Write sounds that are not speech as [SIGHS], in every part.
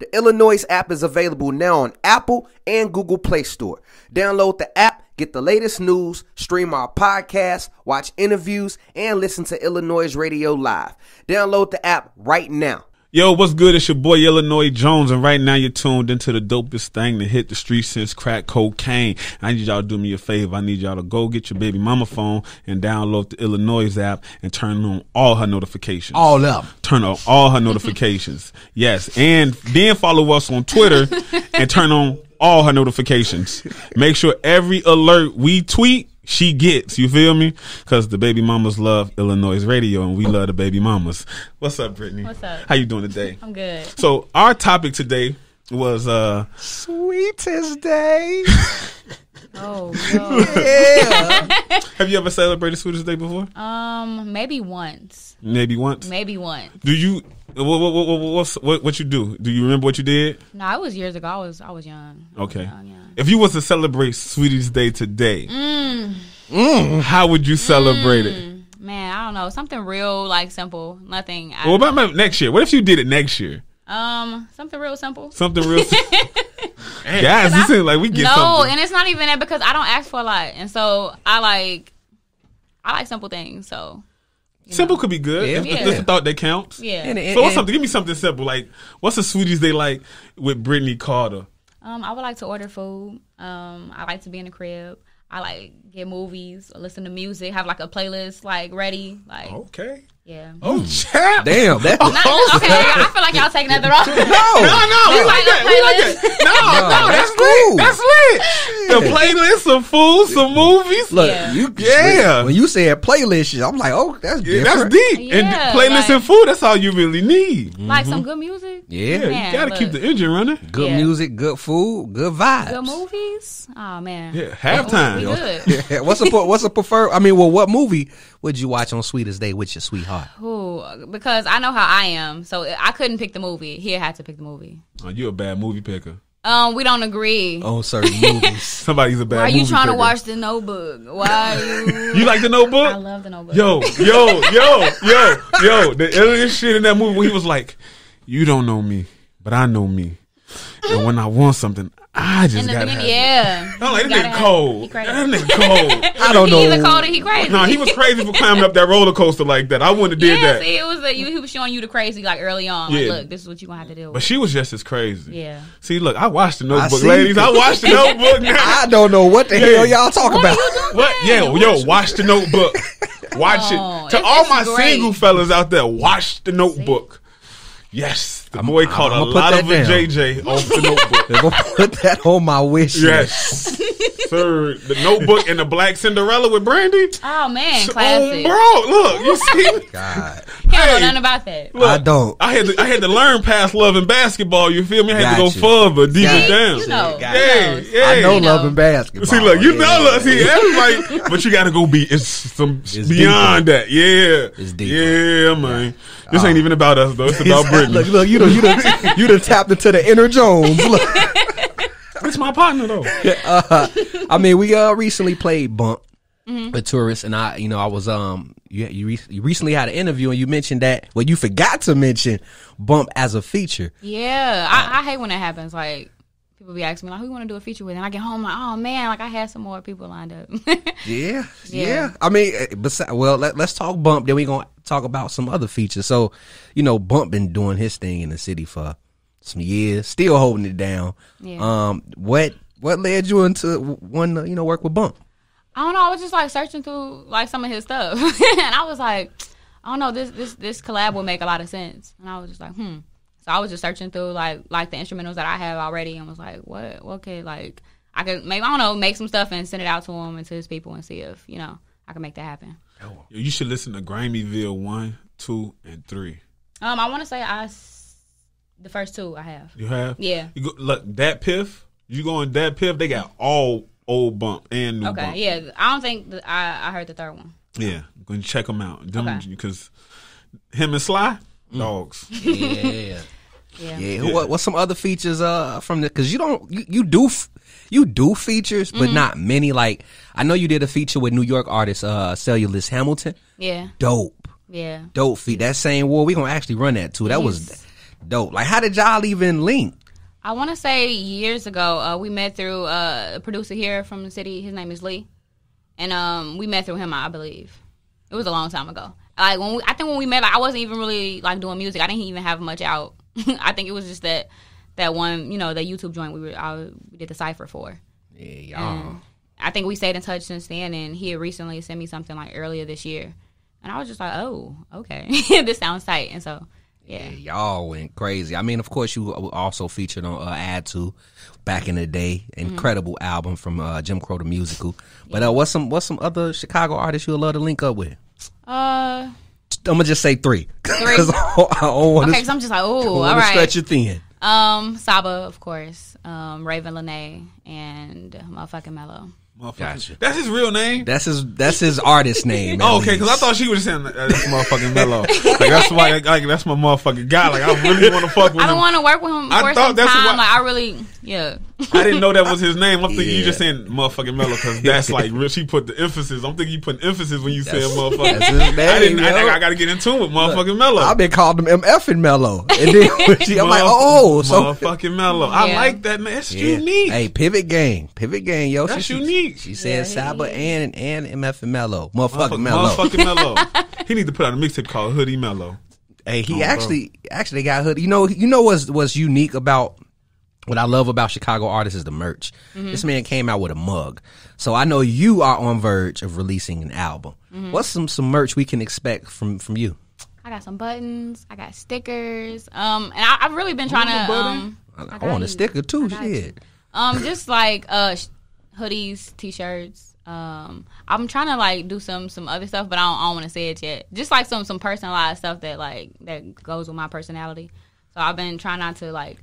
The iLLANOiZE app is available now on Apple and Google Play Store. Download the app, get the latest news, stream our podcast, watch interviews, and listen to iLLANOiZE Radio live. Download the app right now. Yo, what's good? It's your boy Illinois Jones, and right now you're tuned into the dopest thing to hit the streets since crack cocaine. I need y'all to do me a favor. I need y'all to go get your baby mama phone and download the iLLANOiZE app and turn on all her notifications. All up. Turn on all her notifications. [LAUGHS] Yes, and then follow us on Twitter and turn on all her notifications. Make sure every alert we tweet she gets. You feel me? Because the baby mamas love iLLANOiZE radio, and we love the baby mamas. What's up, Brittney? What's up? How you doing today? I'm good. So our topic today was uh Sweetest day. [LAUGHS] Oh, yo. yeah. [LAUGHS] have you ever celebrated Sweetest Day before? um, maybe once. Maybe once. Maybe once. Do you what what what what, what's, what what you do? Do you remember what you did? No, it was years ago. I was I was young. I was Okay. young, yeah. If you was to celebrate Sweetie's Day today, Mm. how would you celebrate it? Mm, Man, I don't know. Something real, like simple. Nothing. I, Well, what about next year? What if you did it next year? um, something real simple. Something real. [LAUGHS] [LAUGHS] Guys, this is like we get no, something. and it's not even that because I don't ask for a lot, and so I like, I like simple things. So Simple could be good. Yeah. It's, Yeah. it's a thought that counts. yeah. And it- So what's something? Give me something simple. Like what's the sweeties they like with Brittney Carter? Um, I would like to order food. Um, I like to be in the crib. I like get movies, listen to music, have like a playlist like ready. Like Okay. Yeah. Oh, hmm. chap. Damn. That, Not- okay, [LAUGHS] I feel like y'all taking that the wrong. No, no, we like that. We like that. No, no, that's lit. That's lit. The playlist, some food, some movies. Look, Yeah. you Yeah. When you said playlist, I'm like, oh, that's Yeah, different. that's deep. and Yeah, playlist like- and food, that's all you really need. Mm-hmm. Like some good music. Yeah. Yeah, Man, you gotta look. keep the engine running. Good Yeah. music, good food, good vibes. Good movies. Oh man. Yeah, halftime. We yo. good. [LAUGHS] What's a what's a preferred? I mean, well, what movie would you watch on Sweetest Day with your sweetheart? Ooh, because I know how I am, so I couldn't pick the movie. He had to pick the movie. Oh, you a bad movie picker. Um, we don't agree. On certain movies. [LAUGHS] Somebody's a bad Why are you movie trying to watch The Notebook? Why are [LAUGHS] you? You like the notebook? I love The Notebook. Yo, yo, yo, yo, yo. The alien shit in that movie where he was like, You don't know me, but I know me. And when I want something, I just in the gotta beginning, yeah. [LAUGHS] I'm like, You that nigga cold. That nigga cold. I don't he know. either cold or he crazy. no, he was crazy for climbing up that roller coaster like that. I wouldn't have did yeah, that. see, it was like you, he was showing you the crazy like early on. Yeah. Like, look, this is what you gonna have to deal But she was just as crazy. Yeah. See, look, I watched the notebook, see. ladies. I watched the [LAUGHS] notebook now. I don't know what the hell y'all talk What about. are you doing? What? Yo, yo, watch the notebook. [LAUGHS] Watch Oh, it. To all my great. single fellas out there, watch the notebook. Yes. The boy I'm- caught I'ma a put lot that of a. JJ off the notebook. [LAUGHS] They're gonna put that on my wish list. Yes. Sir. The notebook and the black Cinderella with Brandy. Oh man, Oh, bro, look, you see? [LAUGHS] God, He don't know nothing about that. Look, I don't. I had to I had to learn past love and basketball, you feel me? I had Got to go you. further, deeper Got down. You know, Got he Yeah, knows. yeah. I know You know. love and basketball. See, look, you Yeah. know, look, see, everybody, but you got to go be it's some It's beyond that. Yeah, It's deeper. Yeah, man. This ain't even about us though. It's about Brittney. Look, look, you done, you done, you done tapped into the inner Jones. [LAUGHS] Look. It's my partner though. uh, I mean, we uh recently played Bump Mm-hmm. with tourists, and I, you know, I was um, you you, re- you recently had an interview, and you mentioned that. Well, you forgot to mention Bump as a feature. Yeah, I, I hate when that happens. Like people be asking me like, "Who you want to do a feature with?" And I get home like, "Oh man, like I had some more people lined up." [LAUGHS] Yeah, yeah. Yeah. I mean, eh, besi- well, let, let's talk Bump. Then we gonna talk about some other features. So, you know, Bump been doing his thing in the city for some years, still holding it down. Yeah. Um, what what led you into one, you know, work with Bump? I don't know. I was just like searching through like some of his stuff, [LAUGHS] and I was like, I don't know. This this this collab would make a lot of sense, and I was just like, hmm. So I was just searching through like like the instrumentals that I have already, and was like, what? What could like I could maybe I don't know make some stuff and send it out to him and to his people and see if you know I can make that happen. You should listen to Grameyville one, two, and three. Um, I want to say I the first two I have. You have? Yeah. You go, look, that piff. You going that piff. They got all old bump and new Okay, bump. yeah. I don't think th- I I heard the third one. Yeah, go and check them out. Them Okay. because him and Sly dogs. [LAUGHS] Yeah. Yeah. Yeah. What what's some other features uh from the cuz you don't you, you do f- you do features but not many like I know you did a feature with New York artist uh Cellulus Hamilton. Yeah. Dope. Yeah. Dope feat. That same war we going to actually run that too. That was dope. Like, how did y'all even link? I want to say years ago, uh, we met through uh, a producer here from the city. His name is Lee, and um, we met through him, I believe. It was a long time ago. Like when we, I think when we met, like, I wasn't even really like doing music. I didn't even have much out. [LAUGHS] I think it was just that that one, you know, that YouTube joint we were I, we did the cipher for. Yeah, y'all. And I think we stayed in touch since then. And he had recently sent me something like earlier this year, and I was just like, oh, okay, [LAUGHS] this sounds tight. And so, yeah. Yeah, y'all went crazy. I mean, of course, you also featured on uh, Add to back in the day. Mm-hmm. Incredible album from uh, Jim Crow the musical. But uh, what's some what's some other Chicago artists you would love to link up with? Uh, I'm gonna just say three. because [LAUGHS] I don't want okay, to because I'm just like, oh, all right. stretch you thin. Um, Saba, of course. Um, Ravyn Lenae and motherfucking Melo. Motherfucker. Gotcha. That's his real name. That's his that's his artist name. [LAUGHS] Oh, okay, because I thought she was saying uh, that's motherfucking mellow. Like that's why, like that's my motherfucking guy. Like I really want to fuck with him. I don't want to work with him I for thought some that's time. what- Like I really, yeah. [LAUGHS] I didn't know that was his name. I'm thinking you just saying motherfucking mellow because [LAUGHS] that's like real. She put the emphasis. I'm thinking you put emphasis when you said That's- motherfucker. that's his name, I didn't. I, yo. I, got to get in tune with motherfucking mellow. I've been called him MFn Melo, and then [LAUGHS] she, I'm like, oh, oh so motherfucking mellow. I like that man. It's Yeah. unique. Hey, pivot game, pivot game, yo. That's she, unique. She said Yeah, Saba and and MFn Melo, Motherfuck- motherfucking Melo. Motherfucking mellow. he need to put out a mixtape called Hoodie Mellow. Hey, he Oh, bro. actually actually got hood. You know, you know what's what's unique about what I love about Chicago artists is the merch. Mm-hmm. This man came out with a mug, so I know you are on verge of releasing an album. Mm-hmm. What's some some merch we can expect from from you? I got some buttons. I got stickers. Um, and I, I've really been trying to. Um, I, I want a sticker too. You. Shit. Um, just like uh, sh- hoodies, t-shirts. Um, I'm trying to like do some some other stuff, but I don't, I don't want to say it yet. Just like some some personalized stuff that like that goes with my personality. So I've been trying not to like,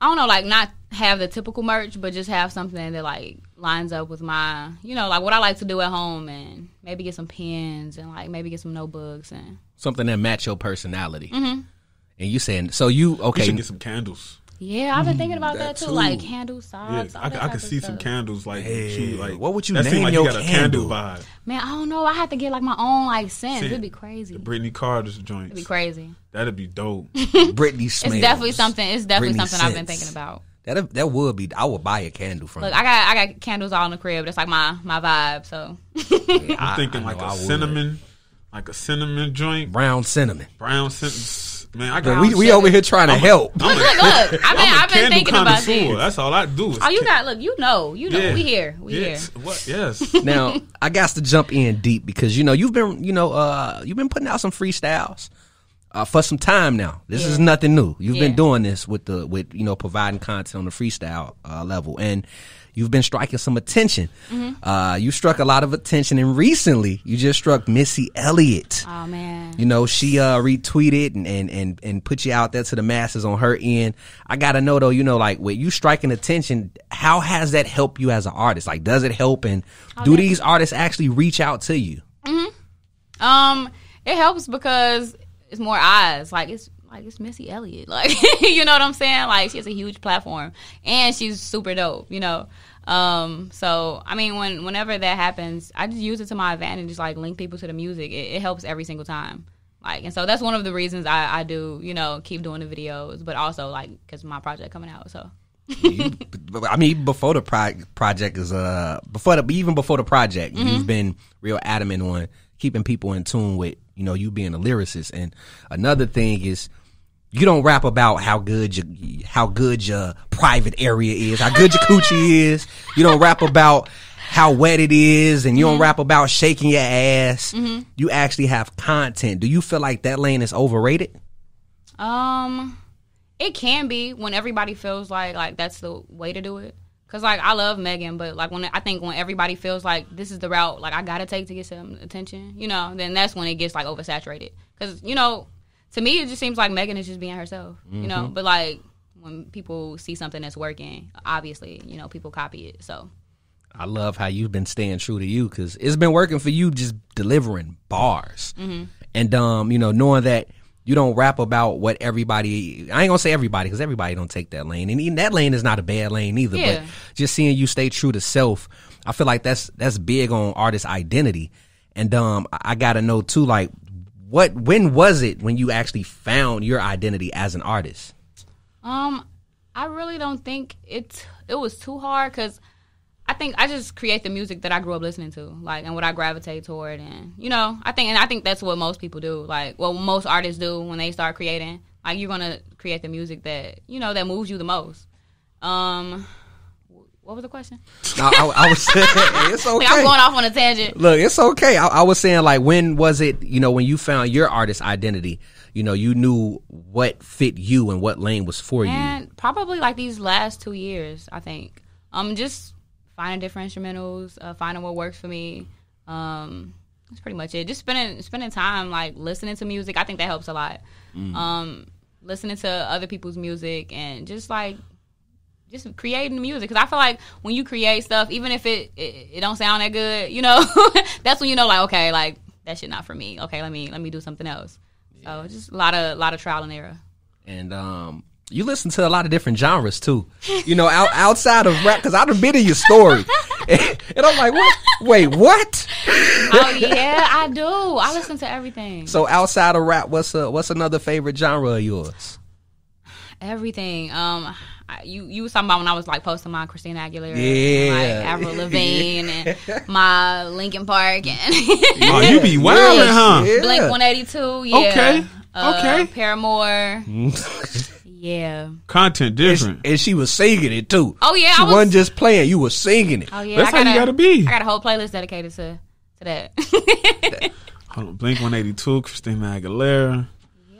I don't know, like not have the typical merch, but just have something that like lines up with my, you know, like what I like to do at home, and maybe get some pens and like maybe get some notebooks and Something that match your personality. Mm-hmm. And you saying so you You okay? should get some candles. Yeah, I've been thinking mm, about that, that too, too. like candles, Yeah, socks. all I, I could of see some candles. Like, Hey, you, like what would you that seem name like your you got a candle? candle vibe. Man, I don't know. I had to get like my own like scent. Scent. It'd be crazy. The Brittney Carter's joints. It'd be crazy. That'd be dope. [LAUGHS] Brittney It's definitely something. It's definitely Brittney something I've been thinking about. That that would be. I would buy a candle from. Look, you. I got I got candles all in the crib. That's like my my vibe. So Yeah, I'm I- thinking I like know a I would. cinnamon, like a cinnamon joint, brown cinnamon. brown cinnamon. Man, I got. we we over here trying to help. I'm a, look, [LAUGHS] look. I've been I'm a I've been thinking about connoisseur. this. That's all I do. is Oh, you ca- got look. You know. You know. Yeah. We here. We yes. here. What? Yes. [LAUGHS] now I got to jump in deep because you know you've been you know uh you've been putting out some freestyles uh, for some time now. This is nothing new. You've been doing this with the with you know providing content on the freestyle uh, level, and you've been striking some attention. Mm-hmm. Uh, you struck a lot of attention, and recently you just struck Missy Elliott. Oh man. You know, she uh, retweeted and, and, and, and put you out there to the masses on her end. I gotta know though, you know, like with you striking attention, how has that helped you as an artist? Like, does it help? And do these artists actually reach out to you? Um, it helps because it's more eyes. Like it's like it's Missy Elliott. [LAUGHS] Like you know what I'm saying? Like she has a huge platform and she's super dope. You know. Um. So I mean, when whenever that happens, I just use it to my advantage. Just like link people to the music. It, it helps every single time. Like and so that's one of the reasons I, I do you know keep doing the videos, but also like because my project coming out. So You- I mean, before the pro- project is uh before the even before the project, you've been real adamant on keeping people in tune with you know you being a lyricist. And another thing is you don't rap about how good your how good your private area is, how good your coochie is. You don't rap about how wet it is, and you don't rap about shaking your ass. You actually have content. Do you feel like that lane is overrated? Um, it can be when everybody feels like like that's the way to do it. Cause like I love Megan, but like when I think when everybody feels like this is the route like I gotta take to get some attention, you know, then that's when it gets like oversaturated. Cause you know, to me it just seems like Megan is just being herself, you know. But like when people see something that's working, obviously you know people copy it. So I love how you've been staying true to you because it's been working for you, just delivering bars, and um, you know, knowing that you don't rap about what everybody. I ain't gonna say everybody because everybody don't take that lane, and even that lane is not a bad lane either. Yeah. But just seeing you stay true to self, I feel like that's that's big on artist identity, and um, I- I gotta know too, like. What when was it when you actually found your identity as an artist? Um, I really don't think it it was too hard because I think I just create the music that I grew up listening to, like, and what I gravitate toward, and you know, I think, and I think that's what most people do, like, what most artists do when they start creating. Like, you're gonna create the music that you know that moves you the most. Um, what was the question? No, I, I was [LAUGHS] it's [LAUGHS] okay. Like, I'm going off on a tangent. Look, it's okay. I, I was saying like when was it? You know, when you found your artist identity, you know, you knew what fit you and what lane was for you. And probably like these last two years, I think. Um, just finding different instrumentals, uh, finding what works for me. Um, that's pretty much it. Just spending spending time like listening to music. I think that helps a lot. Um, listening to other people's music and just like just creating the music because I feel like when you create stuff, even if it, it it don't sound that good, you know, [LAUGHS] that's when you know like okay, like that shit not for me. Okay, let me let me do something else. So just a lot of a lot of trial and error. and um, you listen to a lot of different genres too. You know, out, [LAUGHS] outside of rap, because I've been in your story, [LAUGHS] and, I'm like, what? Wait, what? oh yeah, I do. I listen to everything. So outside of rap, what's a, what's another favorite genre of yours? Everything. Um, I, you you was talking about when I was like posting my Christina Aguilera, Yeah. and, like Avril [LAUGHS] Lavigne, and [LAUGHS] my Linkin Park, and Oh, you [LAUGHS] be wildin', huh? Yeah. Blink One Eighty Two. Yeah. Okay, Uh, okay. Paramore. yeah. Content different. And she was singing it too. Oh, yeah, she I was- wasn't just playing; you were singing it. Oh yeah. That's I how got you gotta be. I got a whole playlist dedicated to to that. Hold on, Blink 182, Christina Aguilera.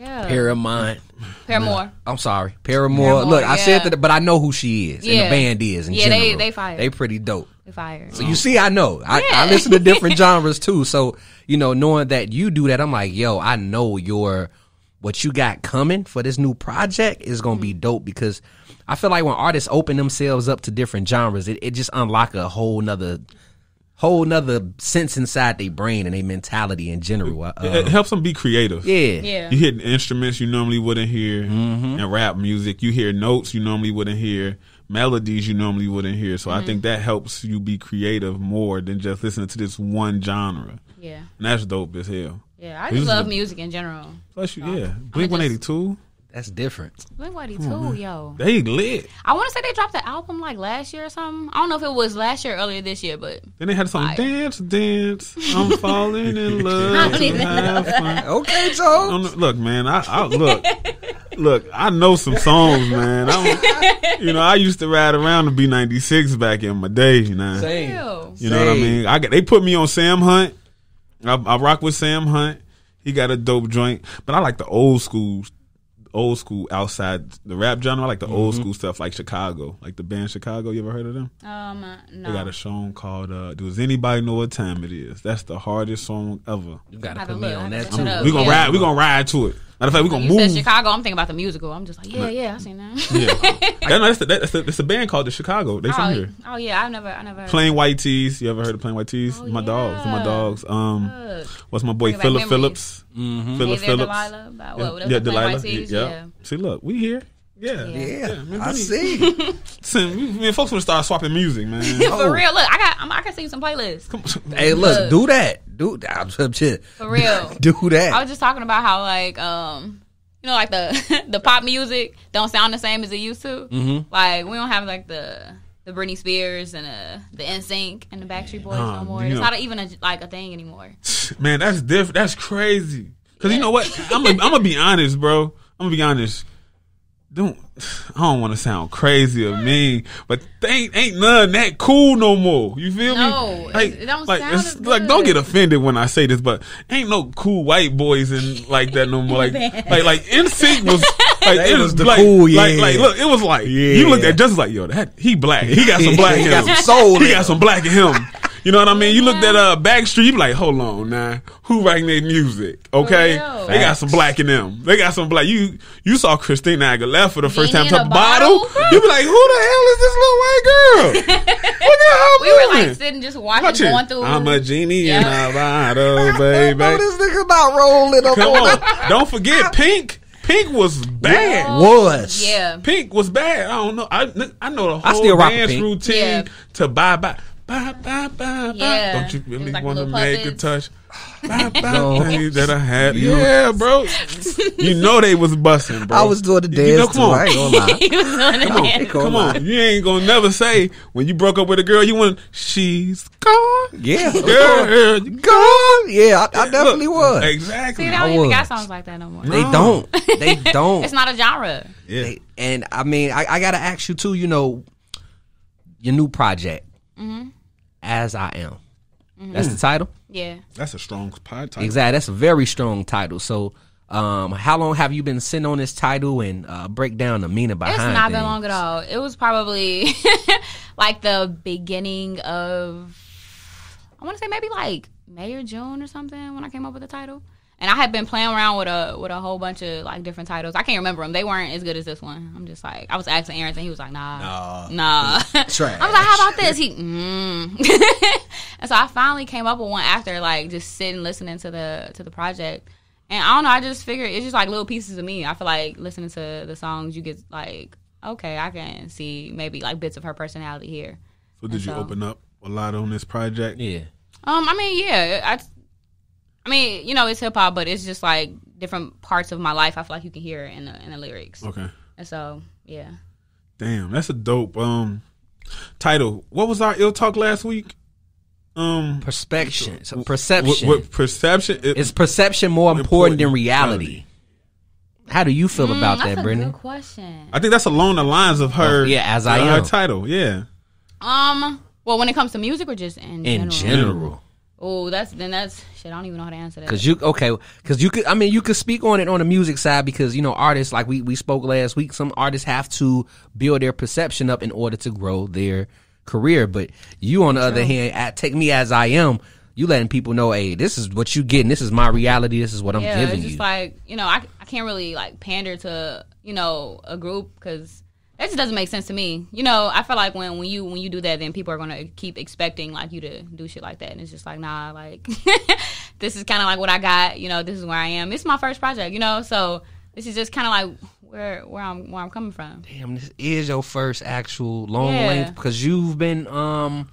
Yeah. Paramount. Paramore. I'm sorry, Paramore. Paramore, Look, I said that, but I know who she is, and the band is. In Yeah, they- general. they fire. They pretty dope. We fired. So you see, I know. I, I listen to different [LAUGHS] genres too. So you know, knowing that you do that, I'm like, yo, I know your what you got coming for this new project is gonna Mm-hmm. be dope because I feel like when artists open themselves up to different genres, it, it just unlock a whole nother whole nother sense inside their brain and their mentality in general. Uh, It, it helps them be creative. yeah. Yeah. You hear instruments you normally wouldn't hear, Mm-hmm. and rap music. You hear notes you normally wouldn't hear, melodies you normally wouldn't hear. So I Mm-hmm. think that helps you be creative more than just listening to this one genre. Yeah. And that's dope as hell. Yeah. I This just love a- music in general. Plus, you, yeah, Blink 182, That's different. Blink 182, yo. they lit. I want to say they dropped the album like last year or something. I don't know if it was last year or earlier this year, but Then they had some Fire. dance, dance. I'm [LAUGHS] falling in I love. don't to even have fun. [LAUGHS] Okay, Joe. I'm- Look, man, I, I look, look. I know some songs, man. I'm, you know, I used to ride around the B96 back in my day. You know, Same. ew. you know what I Same. mean. I got they put me on Sam Hunt. I, I rock with Sam Hunt. He got a dope joint, but I like the old school, old school outside the rap genre. I like the old school stuff like Chicago, like the band Chicago. You ever heard of them? Um, uh, no. They got a song called uh, "Does Anybody Know What Time It Is?" That's the hardest song ever. You gotta put me on that to too. look it up. We gonna Yeah. ride. We gonna ride to it. Matter of fact, we're gonna you move. said Chicago. I'm thinking about the musical. I'm just like, yeah, yeah, I seen that. Yeah, [LAUGHS] that, no, that's, the, that's, the, that's a band called the Chicago. They from oh, here. oh yeah, I've never, I never. heard Plain White T's. You ever heard of Plain White T's? Oh, my dogs. My dogs. Um, Good. what's my boy Philip. Phillips? Mm-hmm. Philip Phillips. Delilah. About, Yeah, what, that's yeah Delilah. White T's? yeah. yeah. See, look, we here. Yeah, Yeah. Yeah, man, I we- see. [LAUGHS] Listen, we- man, folks want to start swapping music, man. [LAUGHS] Oh. For real, look, I got, I'm, I can see some playlists. Come hey, look, Look. do that. Do that. Shit. For real. [LAUGHS] Do that. I was just talking about how like um you know like the [LAUGHS] the pop music don't sound the same as it used to. Mm-hmm. Like we don't have like the the Britney Spears and uh, the NSYNC and the Backstreet Boys Nah, no more. It's know- not even a, like a thing anymore. [LAUGHS] Man, that's different. That's crazy. Cause you know what? I'm gonna I'm gonna be honest, bro. I'm gonna be honest. Don't [SIGHS] I don't want to sound crazy or mean, but they ain't, ain't none that cool no more. You feel No, me? Like, it don't like, sound it's- as like don't get offended when I say this, but ain't no cool white boys and like that no more. Like, [LAUGHS] like, like NSYNC was like it was the like, cool, Like, yeah. like, look, it was like Yeah. you looked at just like yo, that he black. He got some [LAUGHS] black in He him. got some soul He in got him. some black in him. You know what I mean? You looked at uh Backstreet, you be like, hold on now, who writing their music? Okay, real. they got some black in them. They got some black. You you saw Christina Aguilera for the first Genie time in to a bottle. bottle? You be like, who the hell is this little white girl? Look at her We were like sitting just watching, Watch it. going through. I'm a genie Yeah. in a [LAUGHS] bottle, No, baby. this nigga about rolling Come on on, [LAUGHS] don't forget Pink. Pink was bad. Was. yeah. Pink was bad. I don't know. I I know the I whole still dance routine Yeah. to bye bye. Ba, ba, ba, ba. Yeah. Don't you really like want to little make a touch? [LAUGHS] Ba, ba, No. that I had. Yeah, bro. You know they was busting, bro. I was doing the You- you know, dance come on. I ain't gonna lie. [LAUGHS] he was doing the Come on, dance. come on. You ain't gonna never say when you broke up with a girl, you went, she's gone. Yeah, of Girl. Gone. Yeah, I, I definitely Look, was. Exactly. See, they don't even got songs like that no more. They don't. They [LAUGHS] don't. It's not a genre. yeah. They- and I mean, I, I gotta ask you too. You know, your new project, Mm-hmm. As I am. That's the title. Yeah. That's a strong pod title. Exactly. That's a very strong title. So, um, how long have you been sitting on this title and uh, break down the meaning behind? It's not been things? long at all. It was probably [LAUGHS] like the beginning of I want to say maybe like May or June or something when I came up with the title. And I had been playing around with a with a whole bunch of like different titles. I can't remember them. They weren't as good as this one. I'm just like I was asking Aaron, and he was like, Nah, nah. Trash. [LAUGHS] I was like, How about this? He, mm. [LAUGHS] and so I finally came up with one after like just sitting listening to the to the project. And I don't know. I just figured it's just like little pieces of me. I feel like listening to the songs, you get like, okay, I can see maybe like bits of her personality here. So did you so- open up a lot on this project? Yeah. Um, I mean, yeah, I, I mean, you know, it's hip hop, but it's just like different parts of my life. I feel like you can hear it in the in the lyrics, Okay. and so yeah. Damn, that's a dope um title. What was our ill talk last week? Um Perception. So perception. what perception? It- Is perception more important, Important than than reality? How do you feel about Mm, that's that, Brittney? good question. I think that's along the lines of her. Oh, yeah, as I her am. title. Yeah. Um, well, when it comes to music or just in In general. general. Oh, that's then that's shit. I don't even know how to answer that. Cause you okay? Cause you could. I mean, you could speak on it on the music side because you know artists like we we spoke last week. Some artists have to build their perception up in order to grow their career. But you, on the other hand, at, take me as I am. You letting people know, hey, this is what you getting. This is my reality. This is what I'm yeah, giving it's just you. like you know, I I can't really like pander to you know a group because that just doesn't make sense to me. You know, I feel like when when you when you do that, then people are gonna keep expecting like you to do shit like that, and it's just like nah, like [LAUGHS] this is kind of like what I got. You know, this is where I am. It's my first project, you know, so this is just kind of like where where I'm where I'm coming from. Damn, this is your first actual long Yeah. length because you've been um,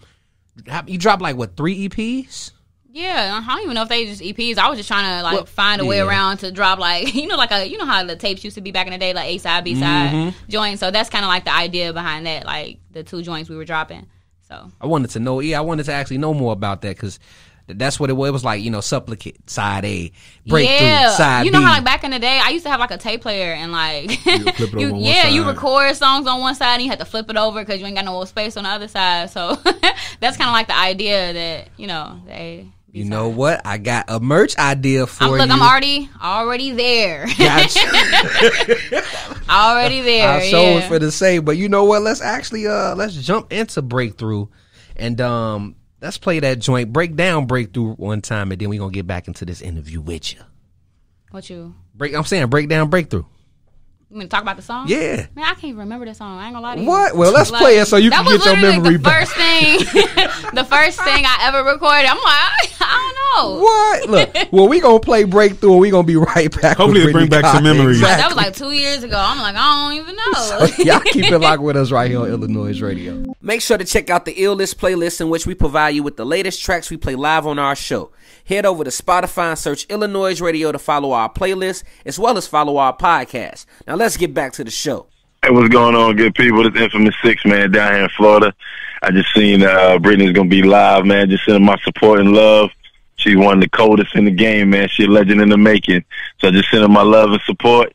you dropped like what three EPs? Yeah, I don't even know if they just EPs. I was just trying to like Well, find a way yeah. around to drop like [LAUGHS] you know like a you know how the tapes used to be back in the day like A side B side Mm-hmm. joint. So that's kind of like the idea behind that like the two joints we were dropping. So I wanted to know. Yeah, I wanted to actually know more about that because that's what it was. It was like you know, supplicate side A, breakthrough yeah, side you know B. how like back in the day I used to have like a tape player and like you, [LAUGHS] one yeah you record songs on one side and you had to flip it over because you ain't got no space on the other side. So [LAUGHS] that's kind of like the idea that you know they. You know what? I got a merch idea for I'm, look, you. I'm already already there. Gotcha. [LAUGHS] already there. I show yeah. it for the same, but you know what? Let's actually uh let's jump into breakthrough, and um let's play that joint. Break down breakthrough one time, and then we're gonna get back into this interview with you. What you? Break. I'm saying break down breakthrough. You mean to talk about the song? Yeah. Man, I can't even remember that song. I ain't gonna lie to you. What? Well, let's play it so you that can was get your literally memory the back. first thing, [LAUGHS] the first thing I ever recorded. I'm like, I don't know. What? Look, well, we gonna play breakthrough, and we gonna be right back. Hopefully with it bring Brittney back some Cox. memories. That was like two years ago. I'm like, I don't even know. [LAUGHS] Y'all keep it locked with us right here on iLLANOiZE Radio. Make sure to check out the Ill List playlist in which we provide you with the latest tracks we play live on our show. Head over to Spotify and search iLLANOiZE Radio to follow our playlist as well as follow our podcast. Now let's get back to the show. Hey, what's going on, good people? This infamous six man down here in Florida. I just seen uh Brittney's gonna be live, man. Just sending my support and love. She's one of the coldest in the game, man. She a legend in the making. So I just sending my love and support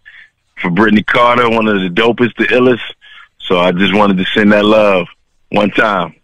for Brittney Carter, one of the dopest, the illest. So I just wanted to send that love one time.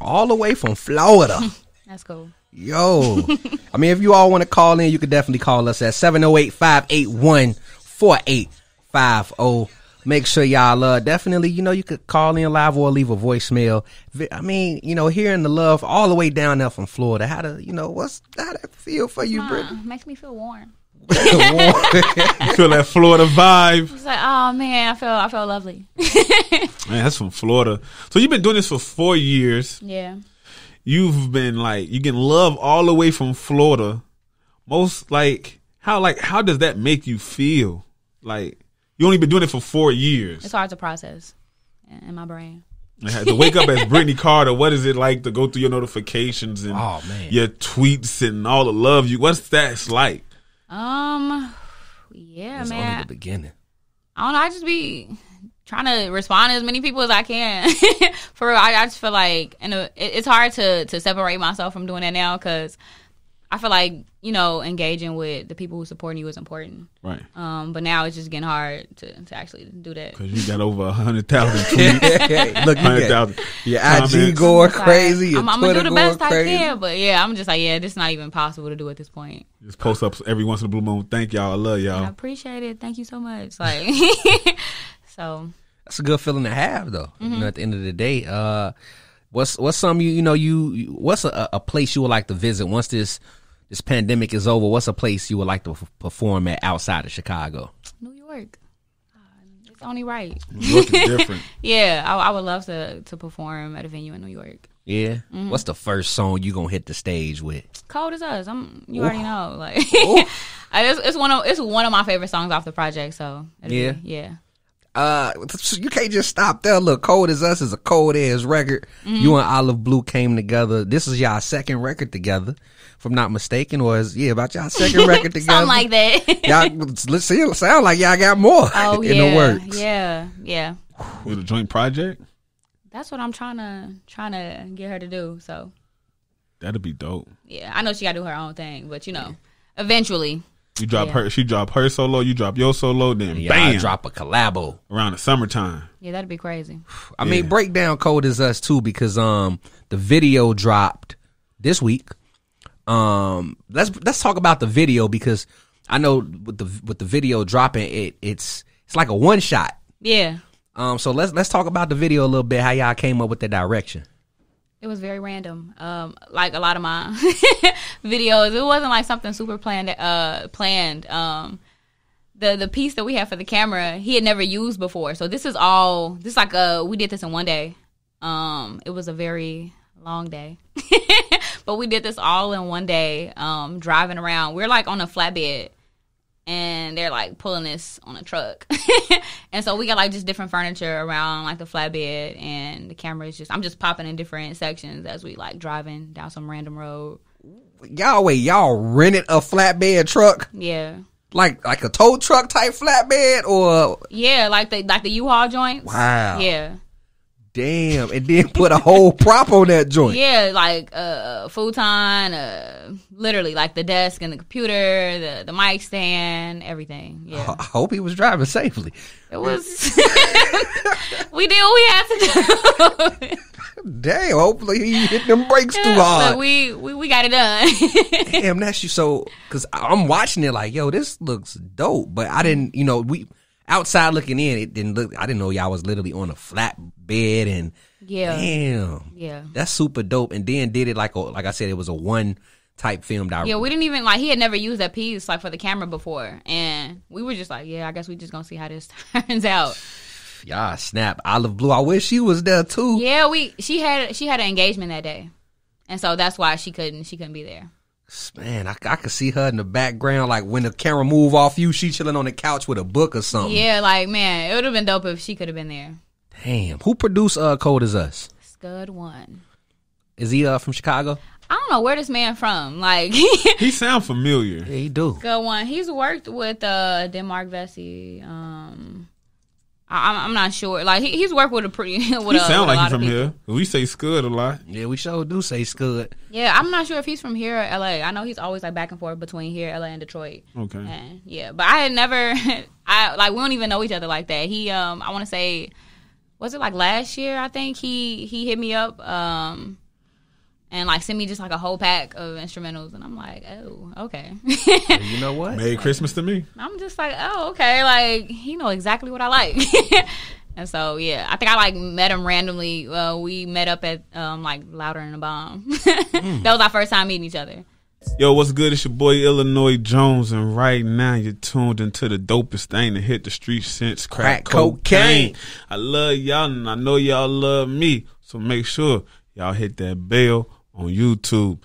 All the way from Florida. [LAUGHS] That's cool. Yo. I mean, if you all want to call in, you can definitely call us at 708 581 4850. Make sure y'all uh, definitely, you know, you could call in live or leave a voicemail. I mean, you know, hearing the love all the way down there from Florida, how to, you know, what's how that feel for you, Uh, Brittney? makes me feel warm. [LAUGHS] You feel that Florida vibe? It's like, oh man, I feel I feel lovely. [LAUGHS] Man, that's from Florida. So you've been doing this for four years. yeah. You've been like you getting love all the way from Florida. Most like how like how does that make you feel? Like you only been doing it for four years. It's hard to process in in my brain. To wake up as Brittney Carter. What is it like to go through your notifications and Oh, man. your tweets and all the love you? What's that like? Um, yeah, It's only the beginning. I don't know. I just be trying to respond to as many people as I can. [LAUGHS] For real, I, I just feel like, and it, it's hard to to separate myself from doing that now because I feel like you know engaging with the people who support you is important. Right. Um, but now it's just getting hard to, to actually do that. Because you got over a hundred thousand [LAUGHS] tweets, Look, you hundred got IG comments. going crazy, your I'm, I'm gonna do the best crazy. I can, but yeah, I'm just like, yeah, this is not even possible to do at this point. Just post up every once in a blue moon. Thank y'all. I love y'all. I appreciate it. Thank you so much. Like, [LAUGHS] so That's a good feeling to have, though. Mm-hmm. know, at the end of the day, uh, what's what's some you you know you you- what's a, a place you would like to visit once this this pandemic is over? What's a place you would like to f- perform at outside of Chicago? New York, uh, it's only right. New York is different. [LAUGHS] Yeah, I, I would love to to perform at a venue in New York. Yeah. Mm-hmm. What's the first song you gonna hit the stage with? Cold as us. I'm. You already know. Like, [LAUGHS] I- it's, it's one of it's one of my favorite songs off the project. So Yeah? be- yeah. Uh, you can't just stop there. Look, "Cold as Us" is a cold ass record. Mm-hmm. You and Olive Blue came together. This is y'all second record together, if I'm not mistaken, or is yeah about y'all second [LAUGHS] record together? Something like that. y'all let's see. It sound like y'all got more oh [LAUGHS] in yeah, the works. yeah, yeah. With a joint project, That's what I'm trying to trying to get her to do. So that'd be dope. yeah, I know she got to do her own thing, but you know, eventually. You drop Yeah. her, she drop her solo, you drop your solo, then Y'all bam, drop a collabo. around the summertime. Yeah, that'd be crazy. I mean, breakdown Cold as Us" too because um the video dropped this week. Um, let's let's talk about the video because I know with the with the video dropping, it it's it's like a one shot. Yeah, Um, so let's let's talk about the video a little bit. How y'all came up with the direction? It was very random. Um, like a lot of my [LAUGHS] videos, it wasn't like something super planned. Uh, planned. Um, the the piece that we have for the camera, he had never used before. So this is all. This is like a. We did this in one day. Um, it was a very long day, [LAUGHS] but we did this all in one day. Um, driving around, we're like on a flatbed. And they're like pulling this on a truck. [LAUGHS] and so we got like just different furniture around like the flatbed and the camera is just I'm just popping in different sections as we like driving down some random road. Y'all wait, y'all rented a flatbed truck, Yeah. like like a tow truck type flatbed, or Yeah, like the like the U-Haul joints. Wow. Yeah. Damn, and then put a whole [LAUGHS] prop on that joint. Yeah, like uh futon, uh literally like the desk and the computer, the the mic stand, everything. Yeah. I hope he was driving safely. It was [LAUGHS] we did what we had to do. [LAUGHS] Damn, hopefully he hit them brakes too But hard. we, we we got it done. Damn, that's you. So, because I'm watching it like, yo, this looks dope, but I didn't, you know, we outside looking in, it didn't look. I didn't know y'all was literally on a flat bed and yeah. damn, Yeah. that's super dope. And then did it like a, like I said, it was a one type film. Yeah, we didn't even like he had never used that piece like for the camera before, and we were just like, yeah, I guess we just gonna see how this [LAUGHS] turns out. y'all snap olive blue. I wish she was there too. Yeah, we she had she had an engagement that day, and so that's why she couldn't she couldn't be there. Man, I, I could see her in the background, like when the camera move off you, she chilling on the couch with a book or something. Yeah, like man, it would have been dope if she could have been there. Damn, who produced uh, "Cold as Us"? Scud one. Is he uh from Chicago? I don't know where this man from. [LAUGHS] Like He sound familiar. Yeah, he do. Scud one. He's worked with uh Denmark Vesey. Um, I, I'm I'm not sure. Like he, he's worked with a pretty [LAUGHS] with He a, sound like he lot from people. here. We say Scud a lot. Yeah, we sure do say Scud. Yeah, I'm not sure if he's from here or LA. I know he's always like back and forth between here, LA, and Detroit. Okay. And, yeah, but I had never, [LAUGHS] I like we don't even know each other like that. He, um, I want to say, was it like last year? I think he he hit me up, um, and like sent me just like a whole pack of instrumentals, and I'm like, oh, okay. You know what? Merry Christmas to me. I'm just like, oh, okay, like he know exactly what I like. [LAUGHS] And so yeah, I think I like met him randomly. Uh, we met up at um, like Louder Than a Bomb. [LAUGHS] that was our first time meeting each other. Yo, what's good? It's your boy Illinois Jones, and right now you're tuned into the dopest thing to hit the streets since crack, Crack cocaine. cocaine. I love y'all, and I know y'all love me. So make sure y'all hit that bell on YouTube.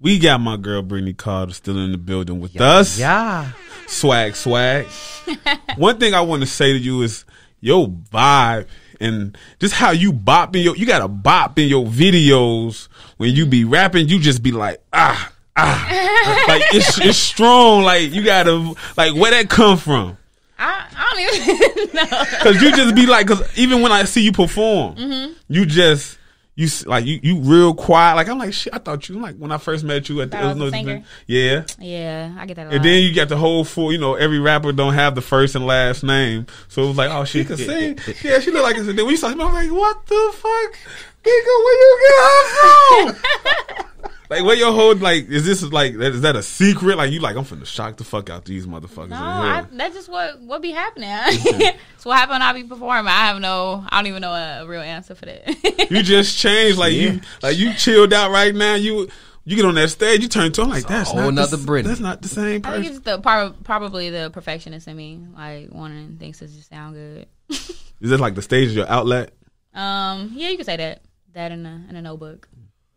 We got my girl Brittney Carter still in the building with us. Yeah. Swag, swag. [LAUGHS] One thing I want to say to you is your vibe and just how you bop in your you got to bop in your videos when you be rapping. You just be like ah ah, [LAUGHS] like it's it's strong. Like you got to like where that come from. I, I don't even [LAUGHS] know. Cause you just be like, cause even when I see you perform, Mm-hmm. you just you like you you real quiet. Like I'm like shit. I thought you like when I first met you at the Thought I was a Illinois singer? Yeah, Yeah, I get that a lot. and then you got the whole full. You know, every rapper don't have the first and last name, so it was like, oh, she could sing. Yeah, she look like it's. Then when you saw him, I was like, what the fuck, nigga? Where you get her from? [LAUGHS] like, what your whole like? Is this like? Is that a secret? Like, you like? I'm finna shock the fuck out these motherfuckers. no, I, that's just what what be happening. [LAUGHS] it's what happened when I be performing. I have no, I don't even know a, real answer for that. you just [LAUGHS] changed like you like you chilled out right now you you get on that stage you turn to I'm like that's whole not nother the, Brittney. that's not the same I think person it's the par- probably the perfectionist in me, like wanting things to just sound good. is this like the stage is your outlet [LAUGHS] Um, yeah, you could say that. That in a in a notebook.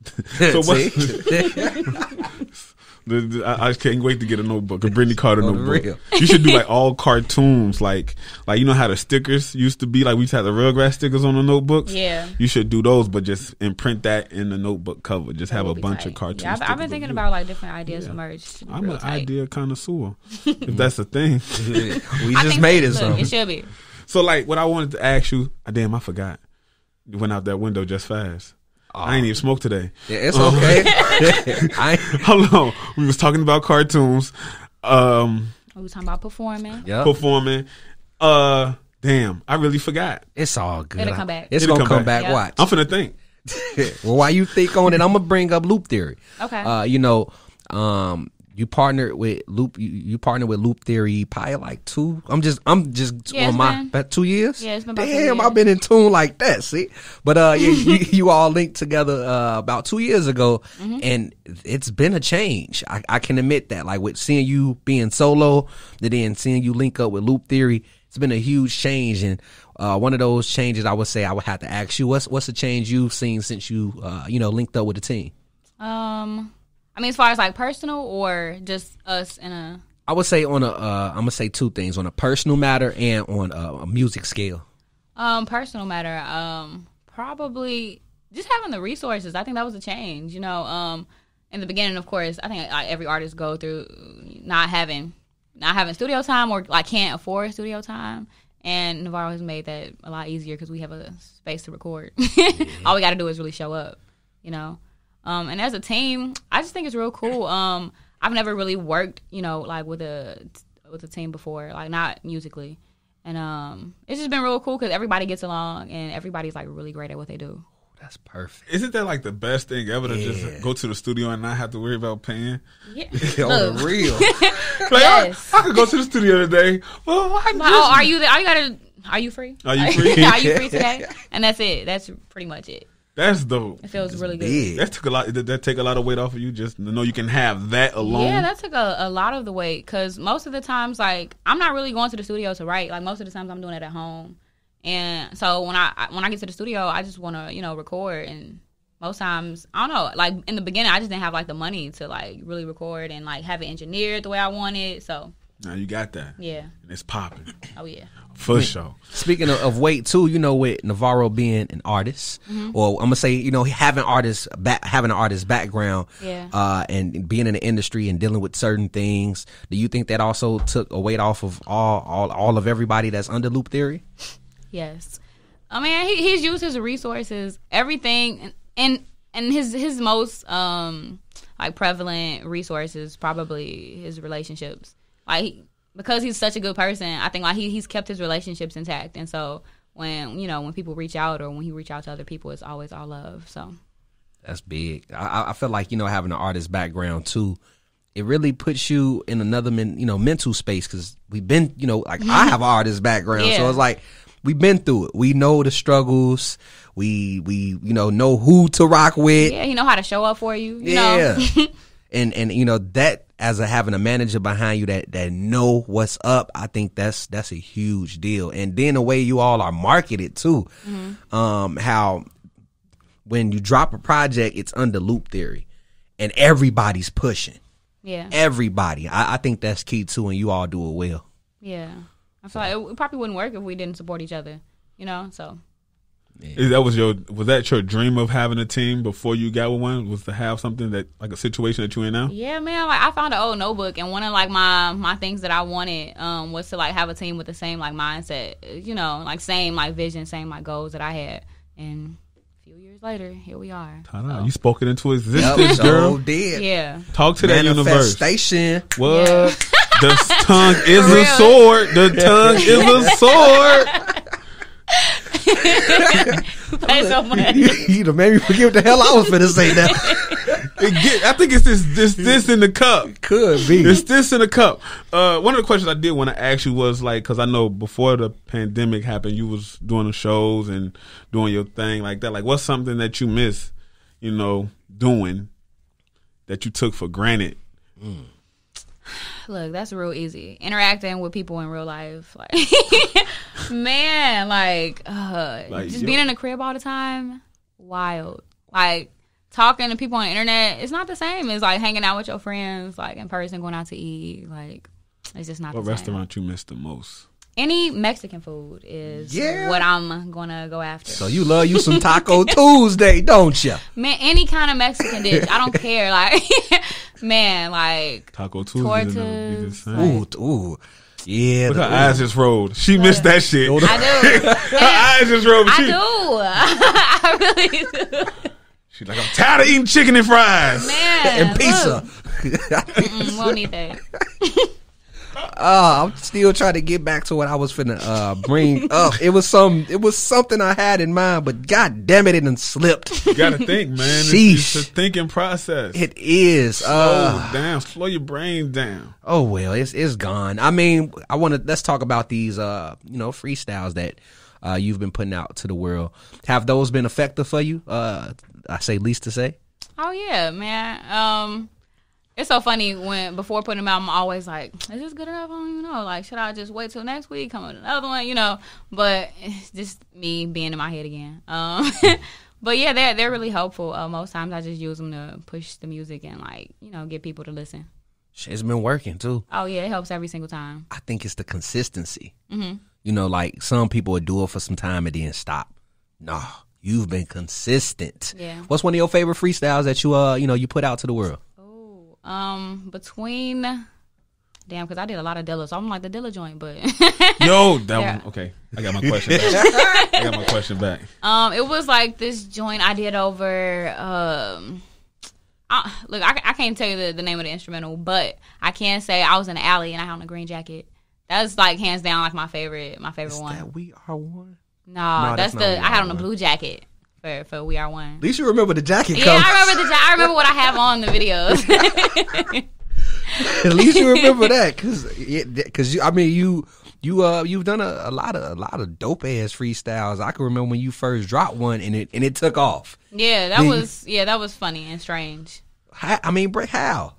[LAUGHS] so [LAUGHS] what the, the- I, I can't wait to get a notebook a Brittney Carter On the notebook real. you should do like all cartoons like like you know how the stickers used to be like we used to have the Rugrats stickers on the notebooks Yeah. you should do those but just imprint that in the notebook cover just have a bunch tight. of cartoons Yeah, I've, I've been thinking about like different ideas for merch. I'm an tight. idea connoisseur [LAUGHS] if that's a thing we just made it so. It should be. So like what I wanted to ask you, damn, I forgot. You went out that window just fast. I ain't even smoked today. Yeah, it's okay. [LAUGHS] I ain't- [LAUGHS] Hold on. We was talking about cartoons, um, We was talking about performing. yeah, performing. Uh damn, I really forgot. it's all good. It'll come back. It's It'll gonna come come back. back. Yeah. Watch. I'm finna think. [LAUGHS] well, while you think on it, I'm gonna bring up loop theory. Okay. Uh, you know, um, you partnered with loop. You, you partnered with loop theory probably like two. I'm just, I'm just Yeah, on my been- about two years. Yeah, it's been about two Damn. I've been in tune like that. See, but uh, you, you, [LAUGHS] you all linked together uh, about two years ago, Mm-hmm. and it's been a change. I, I can admit that. Like with seeing you being solo, and then seeing you link up with loop theory. It's been a huge change, and uh, one of those changes I would say I would have to ask you what's what's the change you've seen since you uh, you know linked up with the team. Um, I mean, as far as like personal or just us in a. I would say on a uh, I'm gonna say two things on a personal matter and on a, a music scale. Um, personal matter. Um, probably just having the resources. I think that was a change. You know, um, in the beginning, of course, I think like, every artist go through not having not having studio time or like can't afford studio time. And Navarro has made that a lot easier because we have a space to record. [LAUGHS] All we got to do is really show up, you know. Um, and as a team, I just think it's real cool. Um, I've never really worked, you know, like with a with a team before, like not musically, and um, it's just been real cool because everybody gets along and everybody's like really great at what they do. That's perfect. Isn't that like the best thing ever to just go to the studio and not have to worry about paying? Yeah. [LAUGHS] on the real. [LAUGHS] Like, Yes. I, I could go to the studio today. Well, why Like, oh, are you? Are you gotta? Are you free? Are you [LAUGHS] free? are you free today? And that's it. That's pretty much it. That's dope. It feels really good. Big. That took a lot. Did that take a lot of weight off of you? Just to know you can have that alone. Yeah, that took a, a lot of the weight because most of the times, like, I'm not really going to the studio to write. Like, most of the times, I'm doing it at home. And so when I I- when I get to the studio, I just want to you know record. And most times, I don't know. Like in the beginning, I just didn't have like the money to like really record and like have it engineered the way I wanted. So now you got that. yeah, And it's popping oh yeah, for sure. Speaking of, of weight too, you know, with Navarro being an artist, or I'm gonna say, you know, having artists back, having an artist background, Yeah. uh, and being in the industry and dealing with certain things. Do you think that also took a weight off of all, all, all of everybody that's under Loop Theory? yes. I mean, he, he's used his resources, everything, and and, and his his most um like prevalent resources probably his relationships. Like he, because he's such a good person, I think like he he's kept his relationships intact, and so when you know when people reach out or when he reach out to other people, it's always all love. So That's big. I- I, feel like you know having an artist background too. It really puts you in another, men, you know, mental space because we've been, you know, like I [LAUGHS] have an artist background, so it's like we've been through it. We know the struggles. We we you know know who to rock with. yeah, you know how to show up for you. you Yeah. [LAUGHS] and and you know that as a having a manager behind you that that know what's up, I think that's that's a huge deal. And then the way you all are marketed too, um, how when you drop a project, it's under loop theory, and everybody's pushing. yeah, Everybody, I, I think that's key too, and you all do it well. yeah. I feel like it, it probably wouldn't work if we didn't support each other. You know, so Is that was your was that your dream of having a team before you got with one? Was to have something that like a situation that you are in now? Yeah, man. Like I found an old notebook, and one of like my my things that I wanted um was to like have a team with the same like mindset, you know, like same like vision, same like goals that I had. And a few years later, here we are. Ta-da, So, You spoke it into existence, so girl. did. yeah. Talk to that universe. Manifestation. What? The [LAUGHS] [LAUGHS] tongue is a sword. The tongue is a sword. Play so much. you done made me forget what the hell I was finna say now. It get, I think it's this this this in the cup. Could be. It's this in the cup. Uh, one of the questions I did want to ask you was like, because I know before the pandemic happened, you was doing the shows and doing your thing like that. Like, what's something that you miss, you know, doing that you took for granted? Look, that's real easy. Interacting with people in real life, like [LAUGHS] man, like, uh, Like, just being in a crib all the time, wild. Like talking to people on the internet, it's not the same as like hanging out with your friends, like in person, going out to eat. Like it's just not What the same. restaurant you miss the most? Any Mexican food is Yeah. what I'm gonna go after. so you love you some Taco [LAUGHS] Tuesday, don't you? man, any kind of Mexican dish, I don't [LAUGHS] care. Like, [LAUGHS] man, like Taco Tuesday. you know, the Tortas, same. Ooh, ooh. Yeah. Look, the- her eyes just rolled. She missed that shit. Hold on. I do. her eyes just rolled. I do. I really do. She's like, I'm tired of eating chicken and fries. Man, and pizza. look. We don't need that. Uh, I'm still trying to get back to what I was finna uh, bring [LAUGHS] up. It was some, it was something I had in mind, but god damn it, it done slipped. You gotta think, man. It's, Sheesh. it's a thinking process. It is. Slow Uh, down. Slow your brain down. oh well, it's it's gone. I mean, I want to let's talk about these, uh, you know, freestyles that uh, you've been putting out to the world. Have those been effective for you? Uh, I say least to say. Oh yeah, man. Um, it's so funny when before putting them out, I'm always like, "Is this good enough?" I don't even know. Like, should I just wait till next week, come with another one? You know. But it's just me being in my head again. Um, [LAUGHS] but yeah, they're they're really helpful. Uh, most times I just use them to push the music and like you know get people to listen. It's been working too. Oh yeah, it helps every single time. I think it's the consistency. Mm-hmm. You know, like some people would do it for some time and then stop. No, you've been consistent. Yeah. What's one of your favorite freestyles that you uh you know you put out to the world? Um, between. Damn, because I did a lot of Dilla, so I'm like the Dilla joint, but Yo, that [LAUGHS] Yeah. one. Okay, I got my question. back. I got my question back. Um, it was like this joint I did over. Um, I, look, I, I can't tell you the, the name of the instrumental, but I can say I was in the alley and I had on a green jacket. That's like hands down like my favorite, my favorite Is one. that we are one? no, No, that's, that's the I had on a blue jacket for for We Are One. At least you remember the jacket Yeah, color. I remember the ja- I remember what I have on the videos. [LAUGHS] [LAUGHS] At least you remember that, cause, cause you, I mean, you, you, uh, you've done a, a lot of, a lot of dope ass freestyles. I can remember when you first dropped one and it, and it took off. yeah, that Then- was yeah, that was funny and strange. How, I mean, Brick, how?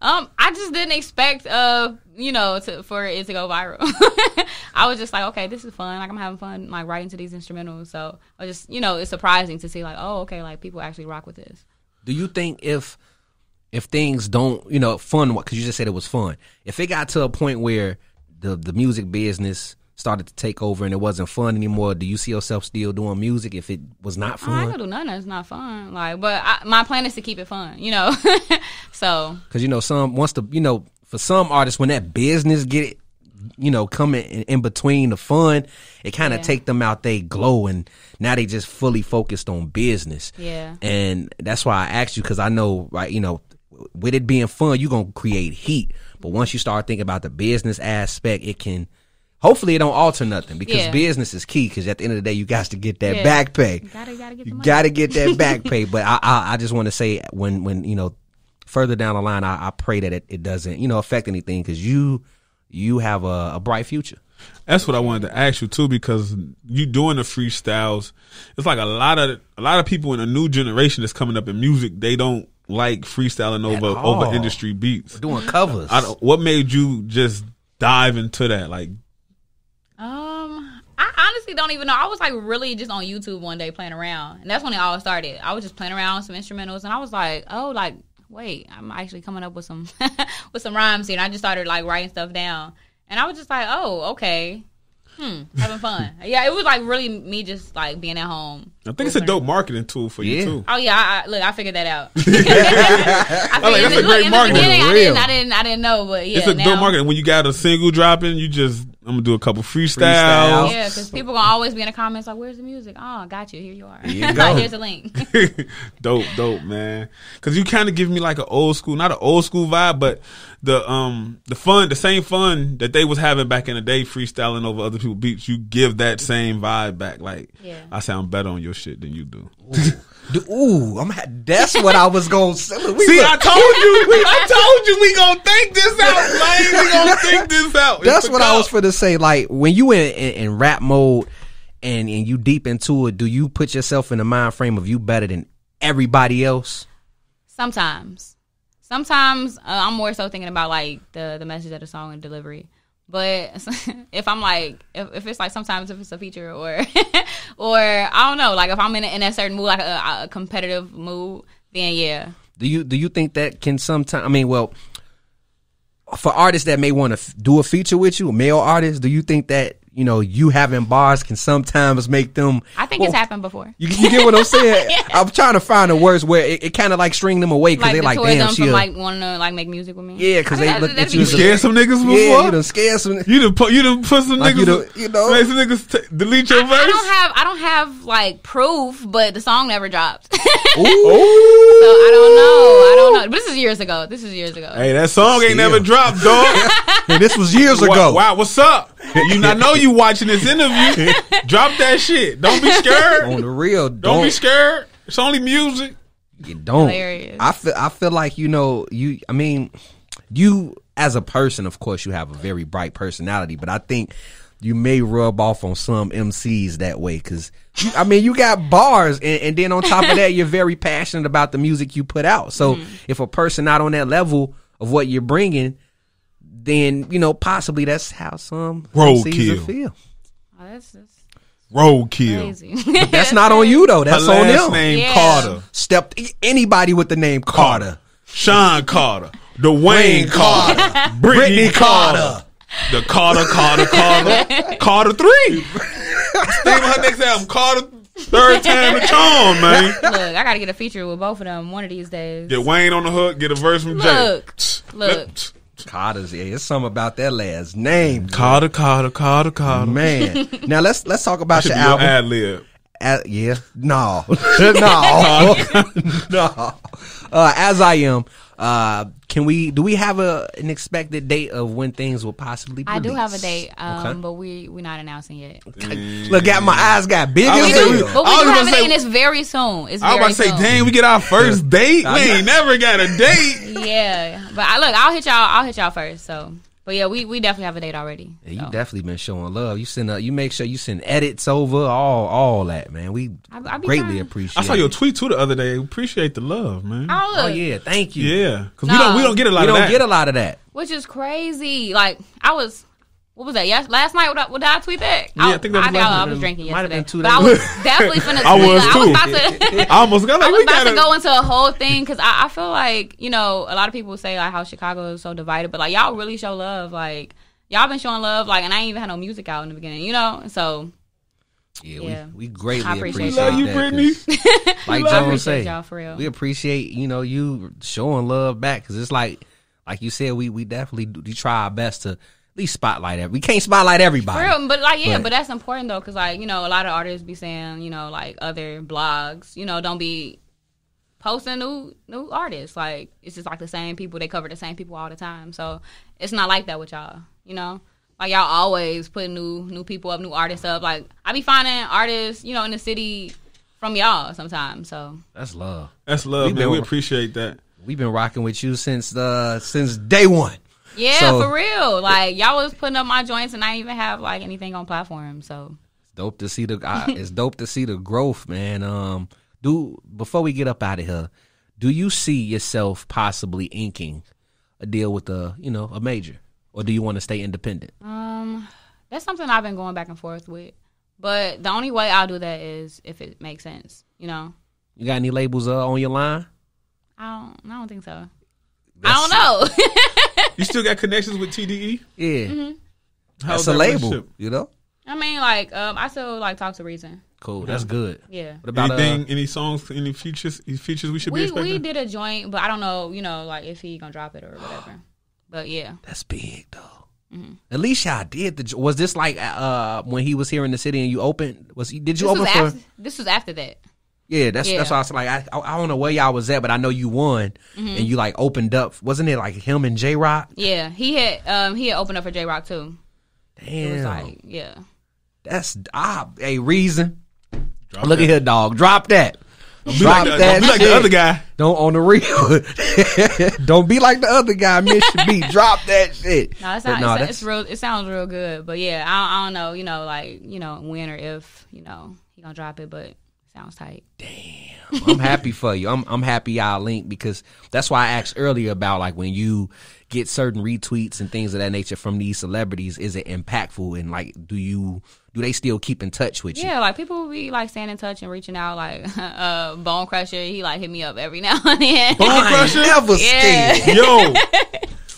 Um, I just didn't expect uh, you know, to for it to go viral. [LAUGHS] I was just like, okay, this is fun. Like I'm having fun like writing to these instrumentals. So I just you know, it's surprising to see like, oh, okay, like people actually rock with this. Do you think if, if things don't, you know, fun, because you just said it was fun. If it got to a point where the the music business started to take over and it wasn't fun anymore, do you see yourself still doing music if it was not I ain't fun? gonna do nothing that's not fun. Like, but I, my plan is to keep it fun, you know. [LAUGHS] so Because you know, some once the you know, for some artists, when that business get it, you know, coming in, in between the fun, it kind of Yeah. take them out they glow, and now they just fully focused on business. Yeah. and that's why I asked you because I know, right? You know, with it being fun, you're gonna create heat, but once you start thinking about the business aspect, it can. Hopefully, it don't alter nothing because Yeah. business is key. Because at the end of the day, you got to get that Yeah. back pay. you gotta gotta get You got to get that back [LAUGHS] pay. But I, I, I just want to say when, when you know, further down the line, I, I pray that it, it doesn't, you know, affect anything because you, you have a, a bright future. That's what I wanted to ask you too, because you doing the freestyles. It's like a lot of a lot of people in a new generation that's coming up in music. They don't like freestyling over all. over industry beats. Doing covers. I don't, what made you just dive into that? Like, Um, I honestly don't even know. I was like really just on YouTube one day playing around, and that's when it all started. I was just playing around with some instrumentals, and I was like, oh, like wait, I'm actually coming up with some [LAUGHS] with some rhymes here. And I just started like writing stuff down, and I was just like, oh, okay. Hmm, having fun. [LAUGHS] Yeah, it was like really me just like being at home. I think it's a dope marketing tool for Yeah. you too. Oh yeah, I, I, look, I figured that out. [LAUGHS] I figured, like, that's a look, great marketing. I Real. didn't, I didn't, I didn't know, but yeah, it's a now, dope marketing. When you got a single dropping, you just I'm gonna do a couple freestyles. Freestyle. Yeah, because people gonna always be in the comments like, "Where's the music?" Oh, got you. Here you are. you [LAUGHS] go. Here's a link. [LAUGHS] [LAUGHS] dope, dope, man. Because you kind of give me like an old school, not an old school vibe, but the um the fun, the same fun that they was having back in the day, freestyling over other people's beats. You give that same vibe back. Like Yeah. I sound better on your shit than you do. Du- Ooh, I'm. ha- That's what I was going to say. We See, look- I told you, we, I [LAUGHS] told you, we gonna think this out, man. We gonna [LAUGHS] think this out. That's It's what I was for to say. Like when you in, in, in rap mode and and you deep into it, do you put yourself in the mind frame of you better than everybody else? Sometimes, sometimes uh, I'm more so thinking about like the the message of the song and delivery. But [LAUGHS] if I'm like, if, if it's like sometimes if it's a feature or [LAUGHS] or I don't know, like if I'm in a, in a certain mood, like a, a competitive mood, then yeah, Do you do you think that can sometimes? I mean, well, for artists that may want to f- do a feature with you, male artists, do you think that you know you having bars can sometimes make them? I think it's happened before. You, you get what I'm saying? [LAUGHS] I'm trying to find the words where it, it kind of like string them away because Like they the like, tourism damn, she from like wanting to like make music with me. Yeah, because they look at you that'd as be a- Scared some niggas before. yeah, you done scared some. You done put you done put some Like niggas. you done- you know? make some niggas t- delete your I verse. don't have I don't have like proof, but the song never dropped. [LAUGHS] Ooh. so I don't know. I don't know. But this is years ago. This is years ago. Hey, that song ain't Still. never dropped, dog. [LAUGHS] Hey, this was years ago. wow, what's up? You, I know you watching this interview. [LAUGHS] Drop that shit. Don't be scared. On the real, Don't don't be scared. It's only music. You don't. Hilarious. I feel. I feel like you know. You. I mean, you as a person, of course, you have a very bright personality, but I think you may rub off on some MCs that way because. I mean, you got bars, and, and then on top of that, you're very passionate about the music you put out. So, Mm-hmm. if a person not on that level of what you're bringing, then you know possibly that's how some Roadkill. feel. Oh, that's, that's Roadkill. [LAUGHS] That's not on you though. Her That's on last them. name Yeah. Carter. Stepped anybody with the name Carter. Sean Carter. Dwayne Carter. [LAUGHS] Brittney Brittney Carter. Carter. The Carter, Carter, Carter. Carter 3. Name of her next album. Carter, third time the charm, man. Look, I gotta get a feature with both of them one of these days. Get Wayne on the hook, get a verse from Look, Jay. look. Carter's. Yeah, it's something about that last name. Carter, Carter, Carter, Carter. Man, [LAUGHS] now let's let's talk about Should your be your album. ad lib. Uh, yeah, no, [LAUGHS] [LAUGHS] no, no. Uh, as I am, uh, can we? Do we have a an expected date of when things will possibly? I do have a date, um, Okay. but we we're not announcing yet. Look at my eyes got big I was We gonna do, but we I do gonna have a say- date, and it's very soon. It's I was about to say, dang, we get our first [LAUGHS] date. We ain't never got a date. [LAUGHS] Yeah, but I look, I'll hit y'all. I'll hit y'all first. So, but yeah, we we definitely have a date already. Yeah, you so. definitely been showing love. You send, uh, you make sure you send edits over all, all that, man. We I- I greatly trying. appreciate. I saw your tweet too the other day. Appreciate the love, man. Oh, Oh yeah, thank you. Yeah, because we don't we don't get a lot we of don't that. get a lot of that. which is crazy. Like I was. What was that? Yes, last night. What, what did I tweet that? Yeah, I think that was I, last I, night. was drinking Might have yesterday, been two but I was definitely finna. [LAUGHS] I was I too. was about to. [LAUGHS] I almost got like I was about got to go into a whole thing because I, I feel like you know a lot of people say like how Chicago is so divided, but like y'all really show love. Like y'all been showing love. Like and I ain't even had no music out in the beginning, you know. So Yeah, Yeah. we, we greatly I appreciate appreciate, y'all. love you, that, Brittney. 'cause [LAUGHS] Like love Jones appreciate say, y'all for real. we appreciate you know you showing love back because it's like like you said we we definitely do, we try our best to at least spotlight every. We can't spotlight everybody. Real, but like yeah, But- but, that's important though, because like you know a lot of artists be saying you know like other blogs, you know, don't be posting new new artists. Like it's just like the same people. They cover the same people all the time. So it's not like that with y'all. You know, like y'all always put new new people up, new artists up. Like I be finding artists, you know, in the city from y'all sometimes. So That's love. That's love, We man. been- We appreciate that. We've been rocking with you since uh since day one. Yeah, So- for real. Like y'all was putting up my joints, and I didn't even have like anything on platform. So It's dope to see the. Uh, it's dope to see the growth, man. Um, do before we get up out of here, do you see yourself possibly inking a deal with a you know a major, or do you want to stay independent? Um, that's something I've been going back and forth with. But the only way I'll do that is if it makes sense. You know, You got any labels uh, on your line? I don't. I don't think so. I don't know. [LAUGHS] You still got connections with TDE? Yeah, Mm-hmm. How's that's a label. You know, I mean, like, um, I still like talk to Reason. Cool. That's good. Yeah. What about Anything? uh, any songs? Any features? Any features we should be We expecting? we did a joint, but I don't know, you know, like if he gonna drop it or whatever. But yeah, That's big though. Mm-hmm. At least y'all did the. Was this like uh when he was here in the city and you opened? Was he? Did you this open was for? after this was after that. Yeah, that's Yeah. that's why I was like, I I don't know where y'all was at, but I know you won Mm-hmm. and you like opened up. Wasn't it like him and Jay Rock? Yeah, he had um he had opened up for Jay Rock too. It was Damn, like yeah. that's ah a reason. Drop Look that. at here, dog. Drop that. Be Drop like, the, that be like shit. the other guy. Don't on the real. [LAUGHS] don't be like the other guy. Miss your beat. Drop that shit. No, it's not. no, it's, that's- it's real. It sounds real good, but yeah, I, I don't know. You know, like you know, when or if you know he gonna drop it, but it sounds tight. I'm happy for you. I'm I'm happy y'all linked because that's why I asked earlier about like when you get certain retweets and things of that nature from these celebrities, is it impactful and like do you do they still keep in touch with you? Yeah, like people will be like staying in touch and reaching out. Like [LAUGHS] uh, Bone Crusher, he like hit me up every [LAUGHS] now and then. Bone Crusher? Never Yeah. scared. Yo,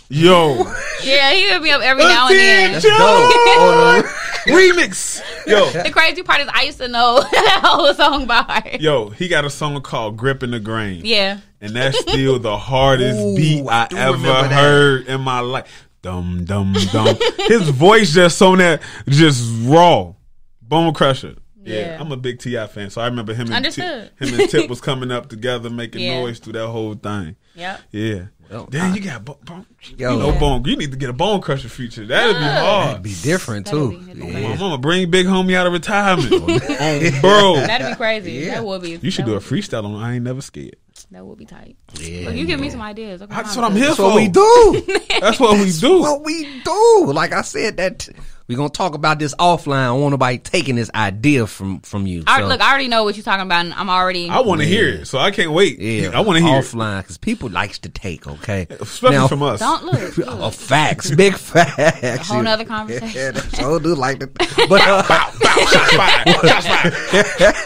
yo. [LAUGHS] yeah, he hit me up every now and then. Attention! Remix. Yo, [LAUGHS] The crazy part is I used to know [LAUGHS] that whole song by heart. yo. He got a song called "Gripping the Grain." Yeah. and that's still the hardest Ooh, beat I I, ever remember that. heard in my life. Dum dum dum. His voice just on that, just raw, bone crusher. Yeah. Yeah. I'm a big Ti fan, so I remember him and Understood. Tip, him and Tip [LAUGHS] was coming up together, making Yeah. noise through that whole thing. Yep. Yeah. Oh, well, Damn, you got bo- bone, Yo. you know Yeah. bone. You need to get a bone crusher feature. That'd be hard. That'd be different That'd too. be- that'd be Yeah. My mama bring big homie out of retirement, [LAUGHS] on bro. That'd be crazy. Yeah. That would be. You should do a freestyle on. I ain't never scared. That would be tight. Yeah, Look, you give me some ideas. Okay, That's what I'm do it. here That's for. what we do. That's what we do. what we do. Like I said, that we're gonna talk about this offline. I don't want nobody taking this idea from from you. I, So, look, I already know what you're talking about. And I'm already. I want to hear it, so I can't wait. yeah, I want to hear offline because people likes to take. Okay, especially Now- from us. don't look. look. [LAUGHS] Oh, facts, big [LAUGHS] facts. A whole nother conversation. Yeah, that's so do like that. [LAUGHS] But uh, Bow, bow, shots fired, shots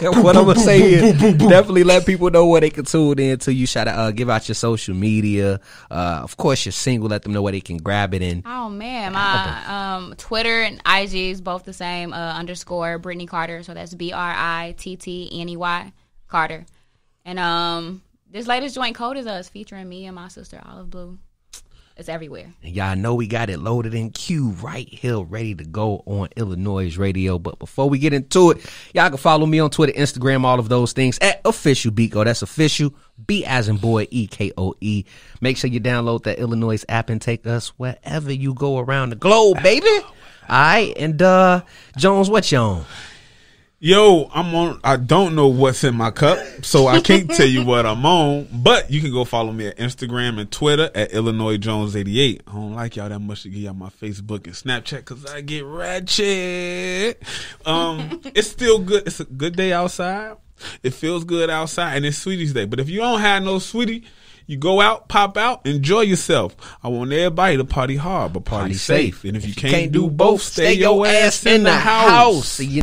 fired. what I'm gonna say is definitely let people know where they can tune in to you. Shout out, uh, give out your social media. Uh, of course, you're single. Let them know where they can grab it in. Oh man, my um Twitter and IG is both the same. Uh, underscore Brittney Carter. So that's B R I T T N E Y Carter. And um, this latest joint Cold as Us featuring me and my sister Olive Blue. It's everywhere. And y'all know we got it loaded in queue right here, ready to go on iLLANOiZE radio. But before we get into it, y'all can follow me on Twitter, Instagram, all of those things at official Bekoe. That's official. B as in boy, E K O E. Make sure you download that iLLANOiZE app and take us wherever you go around the globe, baby. All right, and uh Jones, what you on? Yo, I'm on. I don't know what's in my cup, so I can't tell you what I'm on. But you can go follow me at Instagram and Twitter at Illinois Jones 88. I don't like y'all that much to get y'all my Facebook and Snapchat because I get ratchet. Um, [LAUGHS] it's still good. It's a good day outside. It feels good outside, and it's Sweetie's Day. But if you don't have no sweetie, you go out, pop out, enjoy yourself. I want everybody to party hard, but party, Party safe. safe. And if, you, can't, do both, stay, your ass in the house. You-